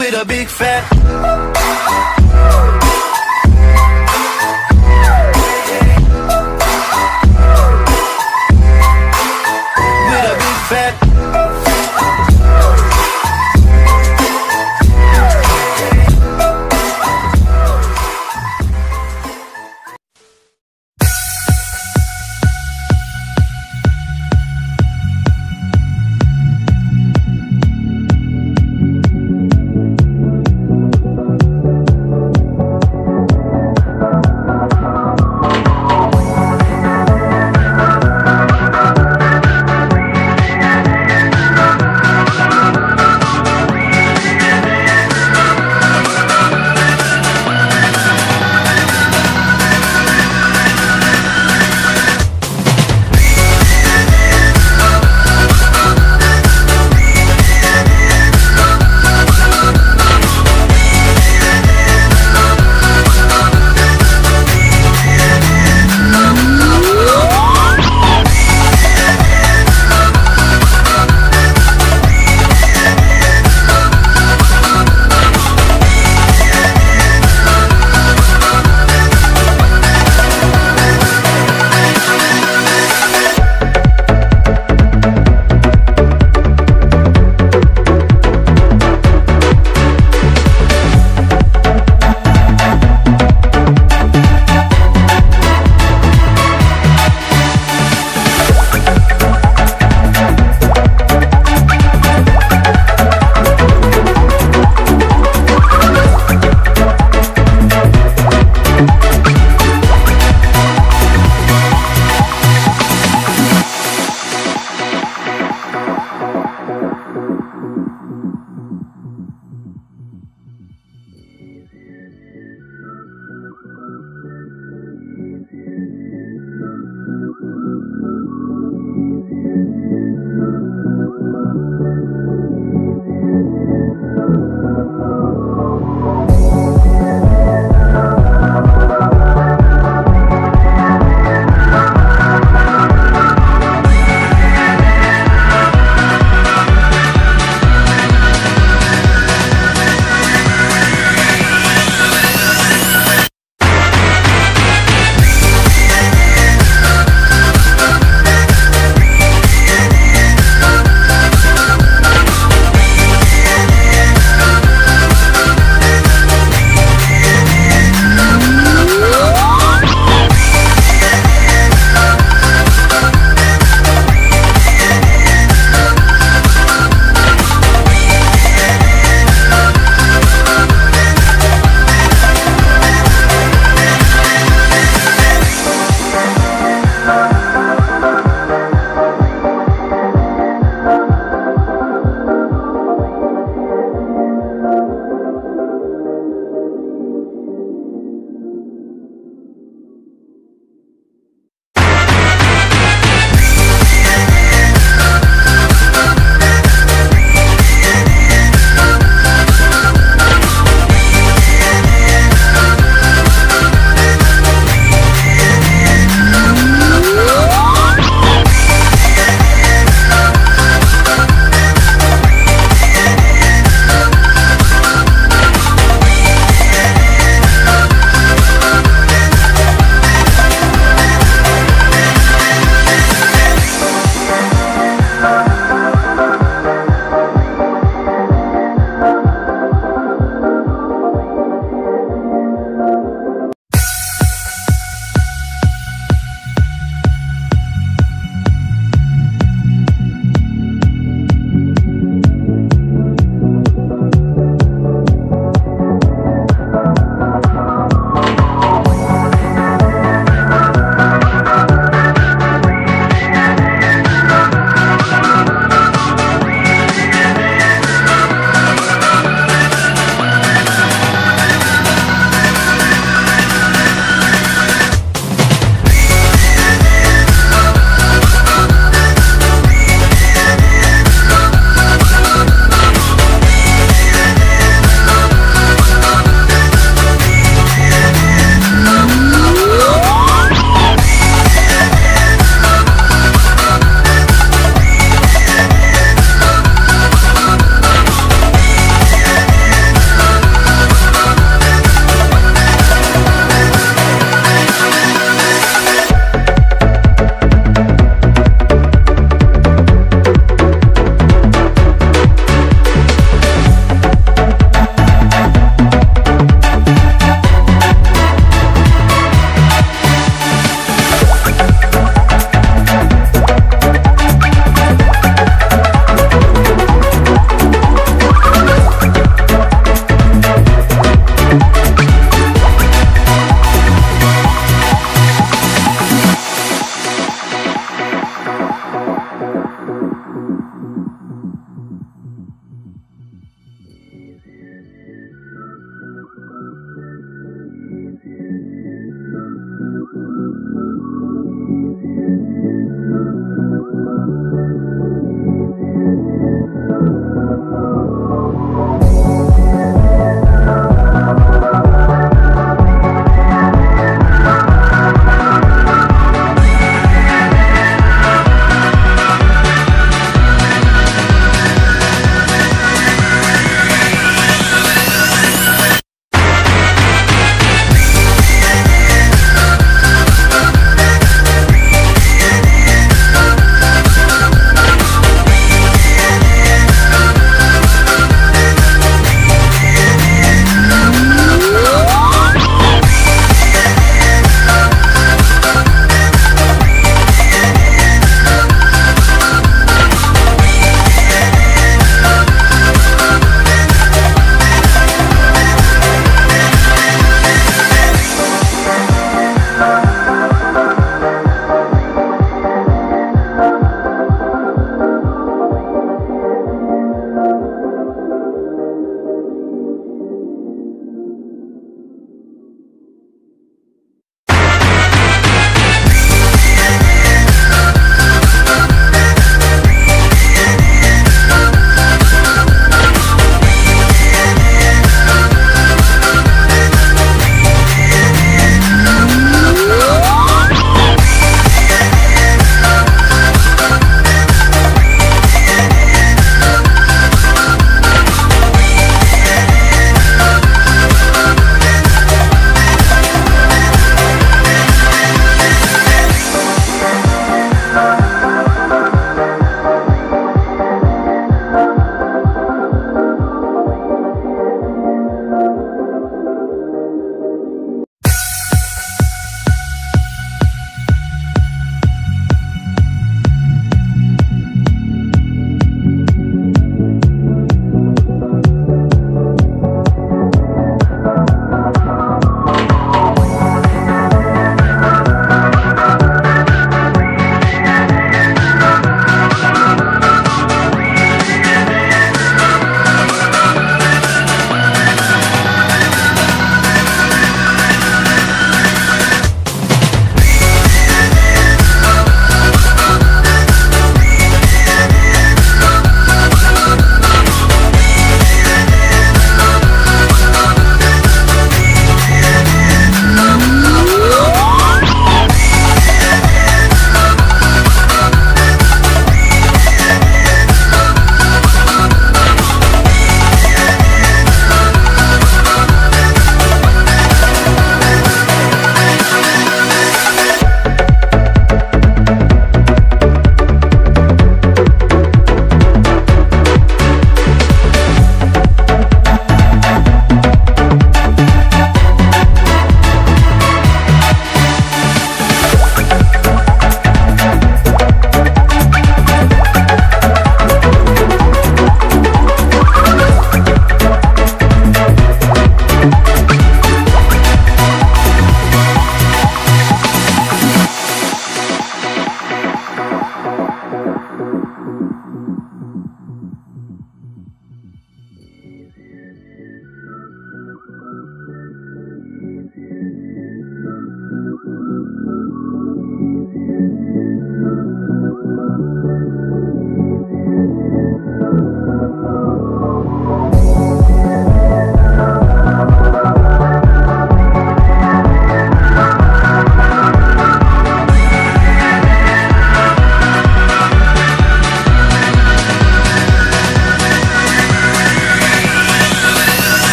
with a big fat